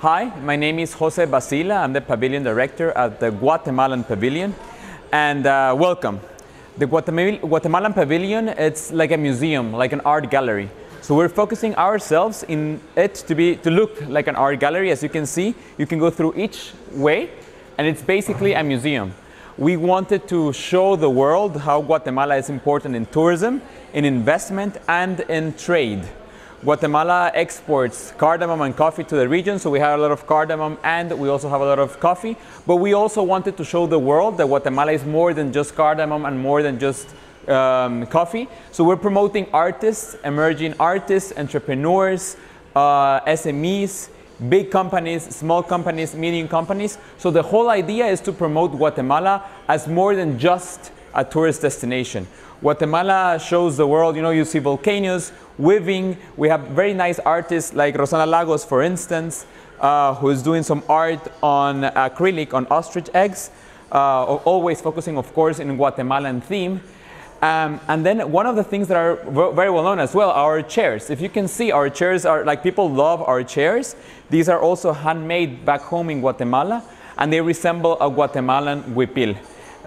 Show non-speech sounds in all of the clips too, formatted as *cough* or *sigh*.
Hi, my name is Jose Basila. I'm the pavilion director at the Guatemalan Pavilion. And uh, welcome. The Guatemalan Pavilion, it's like a museum, like an art gallery. So we're focusing ourselves in it to, be, to look like an art gallery. As you can see, you can go through each way, and it's basically a museum. We wanted to show the world how Guatemala is important in tourism, in investment, and in trade. Guatemala exports cardamom and coffee to the region, so we have a lot of cardamom and we also have a lot of coffee. But we also wanted to show the world that Guatemala is more than just cardamom and more than just um, coffee. So we're promoting artists, emerging artists, entrepreneurs, uh, SMEs, big companies, small companies, medium companies. So the whole idea is to promote Guatemala as more than just a tourist destination. Guatemala shows the world, you know, you see volcanoes, weaving. We have very nice artists like Rosana Lagos, for instance, uh, who is doing some art on acrylic, on ostrich eggs, uh, always focusing, of course, in Guatemalan theme. Um, and then one of the things that are very well known as well, our chairs. If you can see, our chairs are like people love our chairs. These are also handmade back home in Guatemala, and they resemble a Guatemalan huipil.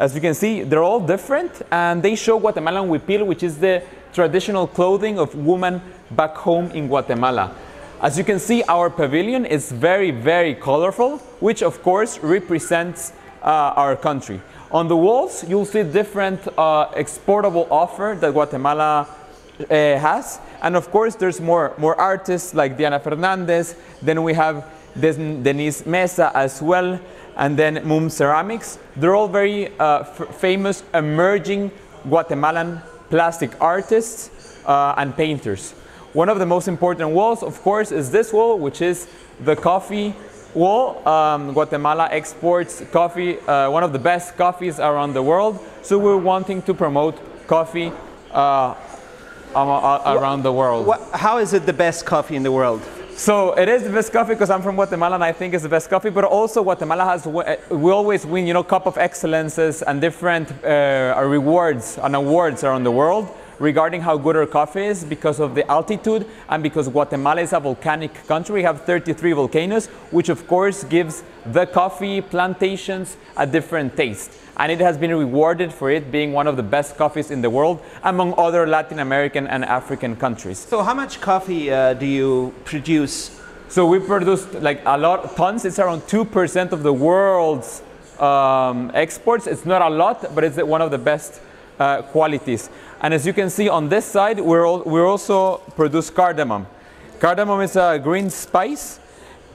As you can see, they're all different, and they show Guatemalan huipil, which is the traditional clothing of women back home in Guatemala. As you can see, our pavilion is very, very colorful, which of course represents uh, our country. On the walls, you'll see different uh, exportable offer that Guatemala uh, has. And of course, there's more, more artists like Diana Fernandez. Then we have Denise Mesa as well. And then Mum Ceramics. They're all very uh, famous emerging Guatemalan plastic artists uh, and painters. One of the most important walls, of course, is this wall, which is the coffee wall. Um, Guatemala exports coffee, uh, one of the best coffees around the world. So we're wanting to promote coffee uh, around the world. How is it the best coffee in the world? So it is the best coffee because I'm from Guatemala and I think it's the best coffee, but also Guatemala has, we always win, you know, Cup of Excellences and different uh, rewards and awards around the world regarding how good our coffee is because of the altitude and because Guatemala is a volcanic country. We have 33 volcanoes, which of course gives the coffee plantations a different taste. And it has been rewarded for it being one of the best coffees in the world among other Latin American and African countries. So how much coffee uh, do you produce? So we produce like a lot, tons. It's around 2% of the world's um, exports. It's not a lot, but it's one of the best uh, qualities. And as you can see on this side, we're, all, we also produce cardamom. Cardamom is a green spice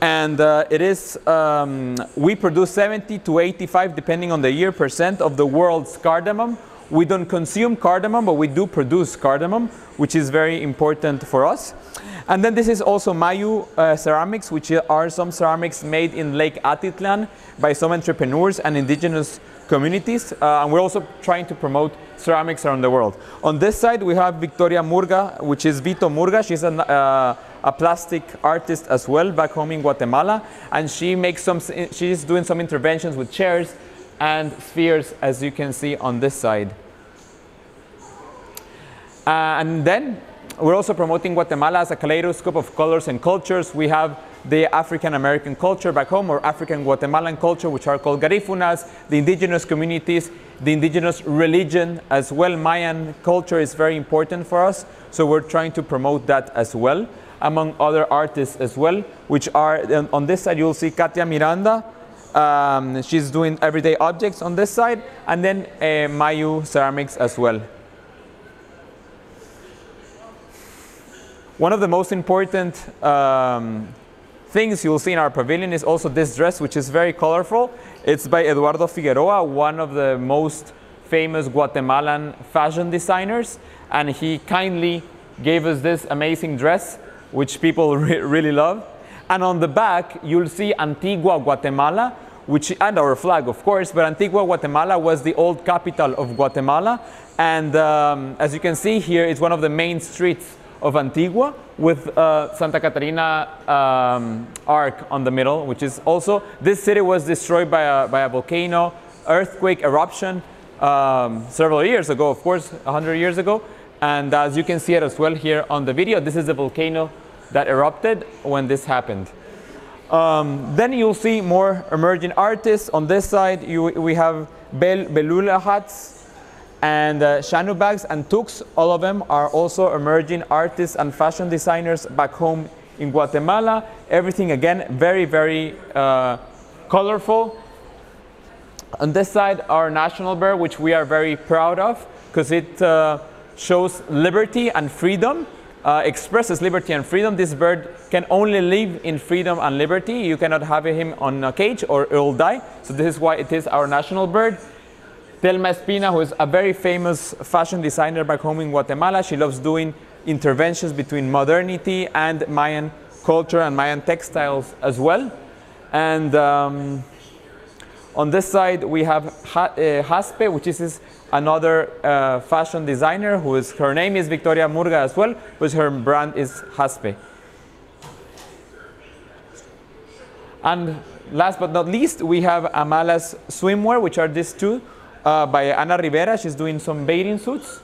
and uh, it is, um, we produce 70 to 85, depending on the year, percent of the world's cardamom. We don't consume cardamom, but we do produce cardamom, which is very important for us. And then this is also Mayu uh, ceramics, which are some ceramics made in Lake Atitlan by some entrepreneurs and indigenous communities. Uh, and we're also trying to promote ceramics around the world. On this side, we have Victoria Murga, which is Vito Murga. She's uh, a plastic artist as well back home in Guatemala. And she makes some, she's doing some interventions with chairs and spheres, as you can see on this side. Uh, and then we're also promoting Guatemala as a kaleidoscope of colors and cultures. We have the African American culture back home or African Guatemalan culture, which are called Garifunas, the indigenous communities, the indigenous religion as well. Mayan culture is very important for us, so we're trying to promote that as well, among other artists as well, which are on this side you'll see Katia Miranda. Um, she's doing everyday objects on this side, and then uh, Mayu ceramics as well. One of the most important um, things you'll see in our pavilion is also this dress, which is very colorful. It's by Eduardo Figueroa, one of the most famous Guatemalan fashion designers. And he kindly gave us this amazing dress, which people *laughs* re really love. And on the back, you'll see Antigua, Guatemala, which, and our flag, of course, but Antigua, Guatemala was the old capital of Guatemala. And um, as you can see here, it's one of the main streets of Antigua with uh, Santa Catarina um, Arc on the middle, which is also, this city was destroyed by a, by a volcano, earthquake, eruption um, several years ago, of course, 100 years ago. And as you can see it as well here on the video, this is the volcano that erupted when this happened. Um, then you'll see more emerging artists. On this side, you, we have Bel, Belula hats and uh, Shanu bags and Tux. All of them are also emerging artists and fashion designers back home in Guatemala. Everything again, very, very uh, colorful. On this side, our national bird, which we are very proud of because it uh, shows liberty and freedom uh, expresses liberty and freedom. This bird can only live in freedom and liberty. You cannot have him on a cage or it will die. So this is why it is our national bird. Telma Espina, who is a very famous fashion designer back home in Guatemala. She loves doing interventions between modernity and Mayan culture and Mayan textiles as well. And um, on this side, we have ha uh, Haspe, which is another uh, fashion designer who is, her name is Victoria Murga as well, but her brand is Haspe. And last but not least, we have Amala's swimwear, which are these two uh, by Ana Rivera. She's doing some bathing suits.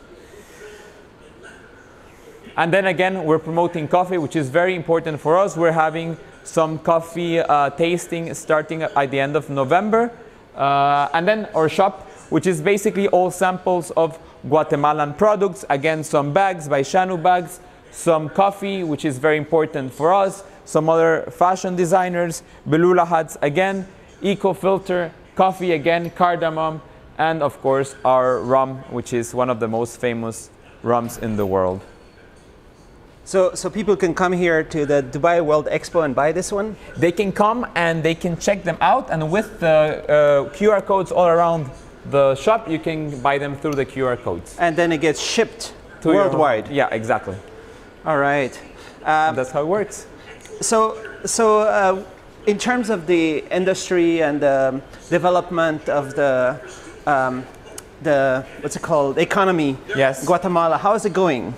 And then again, we're promoting coffee, which is very important for us. We're having some coffee uh, tasting starting at the end of November. Uh, and then our shop, which is basically all samples of Guatemalan products. Again, some bags by Shanu Bags, some coffee, which is very important for us, some other fashion designers, Belula hats again, Eco Filter, coffee again, cardamom, and of course our rum, which is one of the most famous rums in the world. So, so people can come here to the Dubai World Expo and buy this one? They can come and they can check them out, and with the uh, QR codes all around the shop, you can buy them through the QR codes. And then it gets shipped To your- worldwide. yeah, exactly. All right. Um, That's how it works. So, so uh, in terms of the industry and the development of the, um, the what's it called, economy, Yes. Guatemala, how is it going?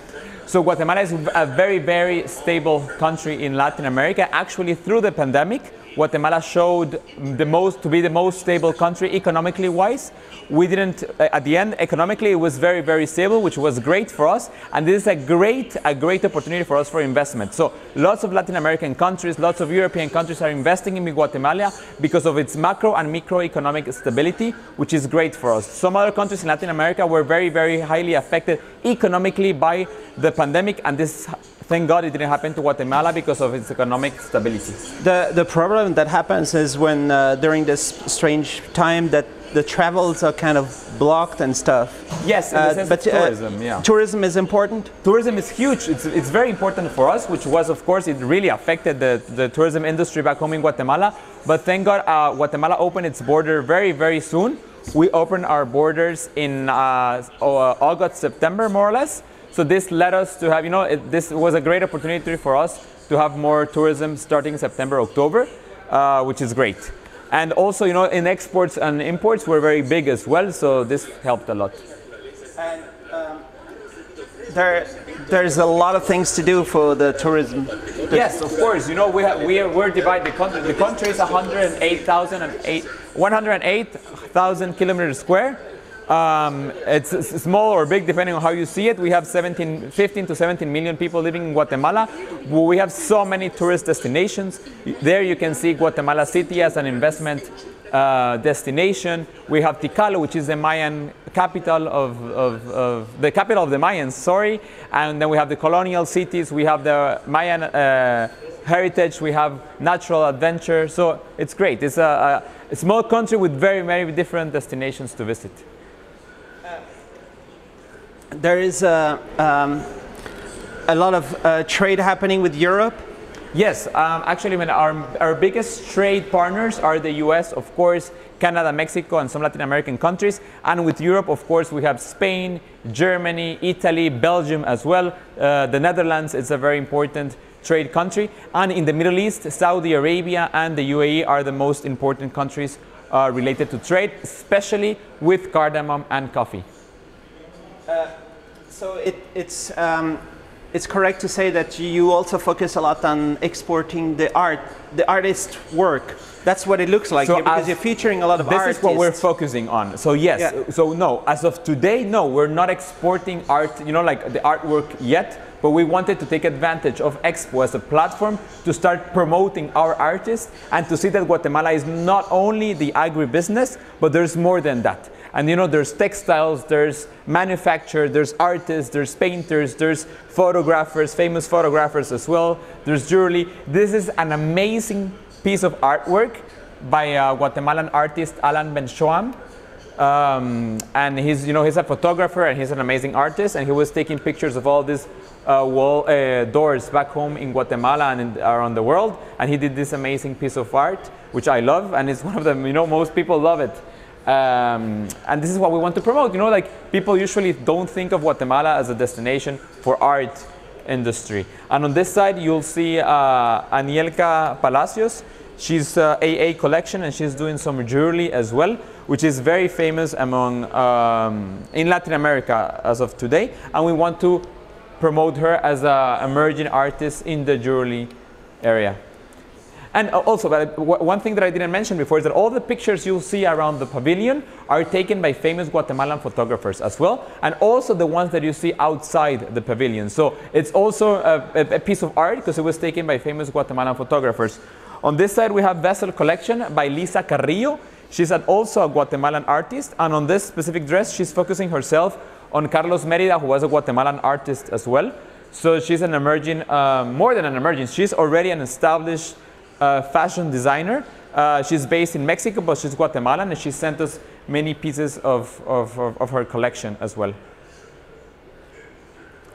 So Guatemala is a very, very stable country in Latin America. Actually, through the pandemic, Guatemala showed the most to be the most stable country economically wise. We didn't uh, at the end economically it was very very stable, which was great for us, and this is a great a great opportunity for us for investment. So lots of Latin American countries, lots of European countries are investing in Guatemala because of its macro and microeconomic stability, which is great for us. Some other countries in Latin America were very very highly affected economically by the pandemic, and this thank God it didn't happen to Guatemala because of its economic stability. The, the problem that happens is when uh, during this strange time that the travels are kind of blocked and stuff. Yes, sense of uh, tourism, yeah. tourism is important. tourism is huge. It's, it's very important for us, which was, of course, it really affected the, the tourism industry back home in Guatemala. But thank God, uh, Guatemala opened its border very, very soon. We opened our borders in uh, uh, August, September, more or less. So this led us to have, you know, it, this was a great opportunity for us to have more tourism starting September, October, uh, which is great. And also, you know, in exports and imports, we're very big as well. So this helped a lot. And um, there, there's a lot of things to do for the tourism. Yes, of course. You know, we have, we are, we're divided. The country, the country is 108,000 and eight- 108,000 kilometers square. Um, it's, small or big depending on how you see it. We have 17, 15 to 17 million people living in Guatemala. We have so many tourist destinations. There you can see Guatemala City as an investment uh, destination. We have Tikal, which is the Mayan capital of, of, of the capital of the Mayans. Sorry, and then we have the colonial cities. We have the Mayan uh, heritage. We have natural adventure. So it's great. It's a, a small country with very very different destinations to visit. There is a, um, a lot of uh, trade happening with Europe. Yes, um, actually, when our, our biggest trade partners are the US, of course, Canada, Mexico, and some Latin American countries. And with Europe, of course, we have Spain, Germany, Italy, Belgium as well. Uh, the Netherlands is a very important trade country. And in the Middle East, Saudi Arabia and the UAE are the most important countries uh, related to trade, especially with cardamom and coffee. So it, it's, um, it's correct to say that you also focus a lot on exporting the art, the artist work. That's what it looks like So here because you're featuring a lot of This artists. is what we're focusing on. So yes, Yeah. so no, as of today, no, we're not exporting art, you know, like the artwork yet, but we wanted to take advantage of Expo as a platform to start promoting our artists and to see that Guatemala is not only the agribusiness, but there's more than that. And you know, there's textiles, there's manufacture, there's artists, there's painters, there's photographers, famous photographers as well. There's jewelry. This is an amazing piece of artwork by a Guatemalan artist Alan Benchoam. Um, and he's, you know, he's a photographer and he's an amazing artist. And he was taking pictures of all these uh, wall uh, doors back home in Guatemala and in, around the world. And he did this amazing piece of art, which I love, and it's *laughs* one of them. You know, most people love it. Um, and this is what we want to promote. You know, like people usually don't think of Guatemala as a destination for art industry. And on this side, you'll see uh, Anielka Palacios. She's uh, AA collection and she's doing some jewelry as well, which is very famous among um, in Latin America as of today. And we want to promote her as an emerging artist in the jewelry area. And also, one thing that I didn't mention before is that all the pictures you'll see around the pavilion are taken by famous Guatemalan photographers as well, and also the ones that you see outside the pavilion. So it's also a, a piece of art because it was taken by famous Guatemalan photographers. On this side, we have Vessel Collection by Lisa Carrillo. She's also a Guatemalan artist, and on this specific dress, she's focusing herself on Carlos Merida, who was a Guatemalan artist as well. So she's an emerging, uh, more than an emerging, she's already an established uh, fashion designer. Uh, she's based in Mexico, but she's Guatemalan, and she sent us many pieces of, of, of, of her collection as well.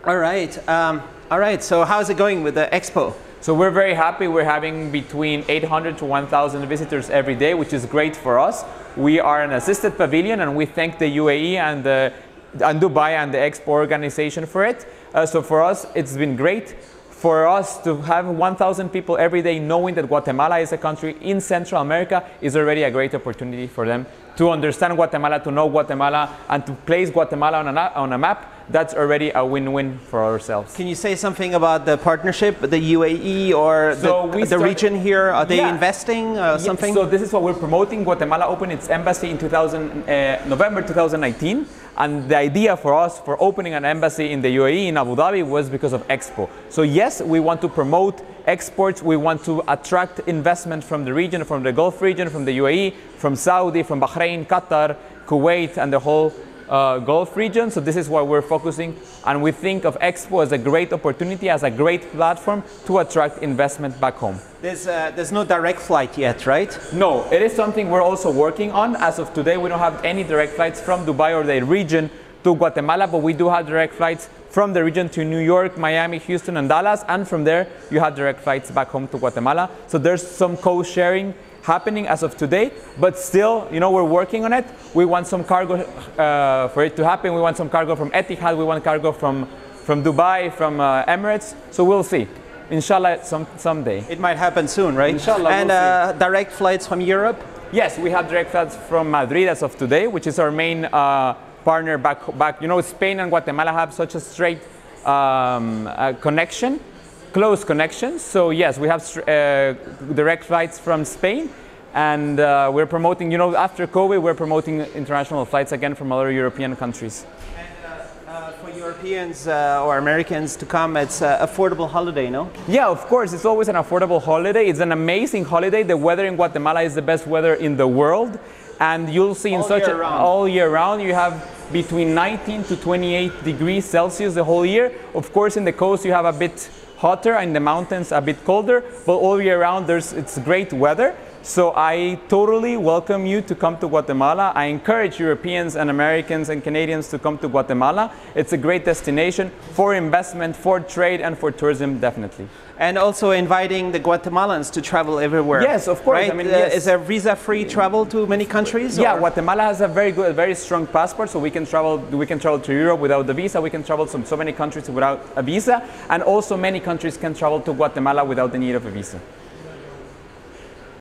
All right. Um, all right. So how's it going with the expo? So we're very happy. We're having between 800 to 1,000 visitors every day, which is great for us. We are an assisted pavilion, and we thank the UAE and, the, and Dubai and the Expo organization for it. Uh, so for us, it's been great for us to have 1,000 people every day knowing that Guatemala is a country in Central America is already a great opportunity for them to understand Guatemala, to know Guatemala, and to place Guatemala on a, on a map. That's already a win-win for ourselves. Can you say something about the partnership, the UAE or so the, the region here? Are they yeah. investing uh, something? Yeah, so this is what we're promoting. Guatemala opened its embassy in 2000, uh, November 2019. And the idea for us for opening an embassy in the UAE in Abu Dhabi was because of Expo. So yes, we want to promote exports. We want to attract investment from the region, from the Gulf region, from the UAE, from Saudi, from Bahrain, Qatar, Kuwait, and the whole uh, Gulf region. So this is why we're focusing. And we think of Expo as a great opportunity, as a great platform to attract investment back home. There's, uh, there's no direct flight yet, right? No, it is something we're also working on. As of today, we don't have any direct flights from Dubai or the region to Guatemala, but we do have direct flights from the region to New York, Miami, Houston, and Dallas. And from there, you have direct flights back home to Guatemala. So there's some co-sharing happening as of today, but still, you know, we're working on it. We want some cargo uh, for it to happen. We want some cargo from Etihad. We want cargo from, from Dubai, from uh, Emirates. So we'll see. Inshallah, some, someday. It might happen soon, right? Inshallah. And we'll uh, direct flights from Europe? Yes, we have direct flights from Madrid as of today, which is our main uh, partner back, back. You know, Spain and Guatemala have such a straight um, uh, connection close connections. So yes, we have uh, direct flights from Spain and uh, we're promoting, you know, after COVID, we're promoting international flights again from other European countries. And uh, uh for Europeans uh, or Americans to come, it's an affordable holiday, no? Yeah, of course, it's always an affordable holiday. It's an amazing holiday. The weather in Guatemala is the best weather in the world. And you'll see in all such year a, all year round, you have between 19 to 28 degrees Celsius the whole year. Of course, in the coast, you have a bit hotter and the mountains a bit colder, but all year round there's, it's great weather. So I totally welcome you to come to Guatemala. I encourage Europeans and Americans and Canadians to come to Guatemala. It's a great destination for investment, for trade, and for tourism, definitely. And also inviting the Guatemalans to travel everywhere. Yes, of course. Right? I mean, uh, yes. Is there visa-free travel to many countries? Yeah, or? Guatemala has a very good, very strong passport, so we can travel. We can travel to Europe without the visa. We can travel to so many countries without a visa, and also many countries can travel to Guatemala without the need of a visa.